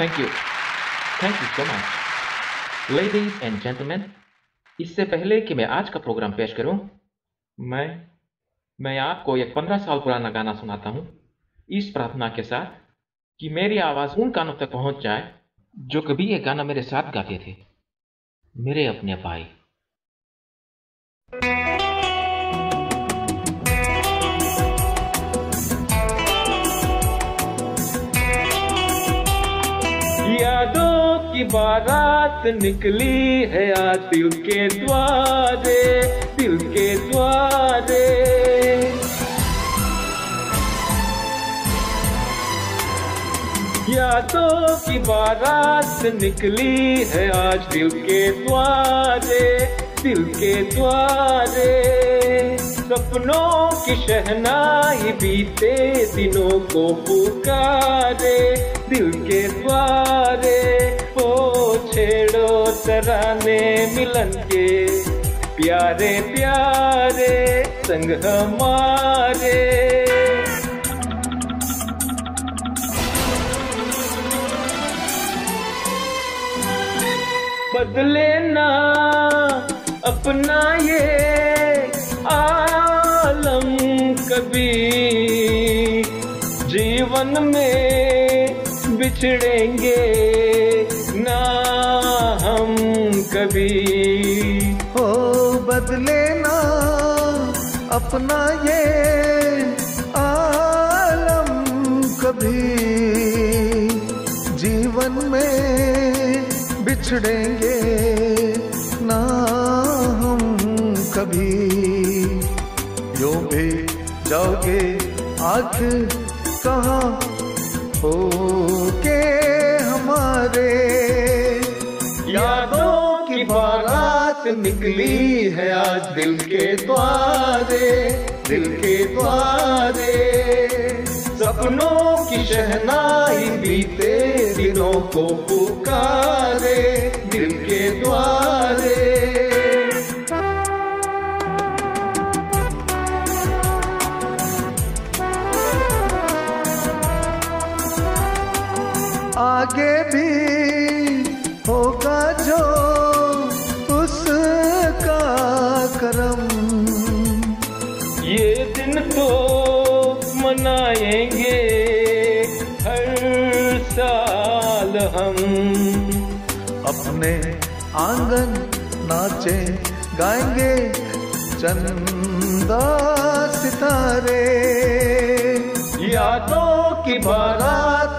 Thank you thank you so much ladies and gentleman इससे पहले कि मैं आज का प्रोग्राम पेश करूँ, मैं मैं आपको एक पंद्रह साल पुराना गाना सुनाता हूँ। इस प्रार्थना के साथ कि मेरी आवाज़ उन कानों तक पहुँच जाए जो कभी ये गाना मेरे साथ गाते थे। मेरे अपने भाई। की बारात निकली है आज दिल के द्वारे, दिल के द्वारे। यादों की बारात निकली है आज दिल के द्वारे, दिल के द्वारे। सपनों की शहनाई बीते दिनों को पुकारे, दिल के द्वारे। तराने मिलन के प्यारे प्यारे संग हमारे। बदले ना अपना ये आलम कभी। जीवन में बिछड़ेंगे, ना हम कभी। हो बदले ना अपना ये आलम कभी। जीवन में बिछड़ेंगे, ना हम कभी। यो भी जाओगे, आखिर कहाँ हो के हमारे यादों की बारात निकली है आज दिल के द्वारे, दिल के द्वारे। सपनों की शहनाई बीते दिनों को पुकारे, दिल के द्वारे। आगे भी होगा जो उसका करम। ये दिन तो मनाएँगे हर साल हम। अपने आँगन नाचे गाएँगे चंदा सितारे। यादों की बारात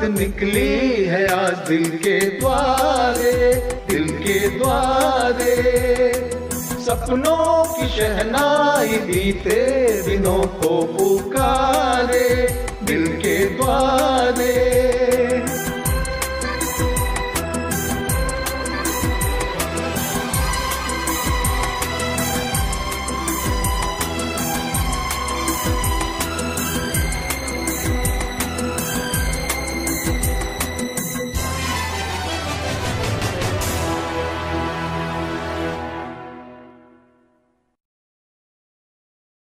निकली है आज दिल के द्वारे, दिल के द्वारे। सपनों की शहनाई बीते दिनों को पुकारे, दिल के